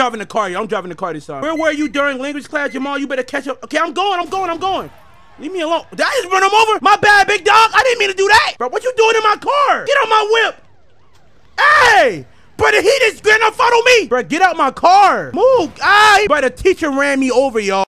driving the car. I'm driving the car this time. Where were you during language class, Jamal? You better catch up. Okay, I'm going. I'm going. I'm going. Leave me alone. Did I just run him over? My bad, big dog. I didn't mean to do that. Bro, what you doing in my car? Get on my whip. Hey! Brother, he just gonna follow me. Bro, get out my car. Move. Ah, bro, the teacher ran me over, y'all.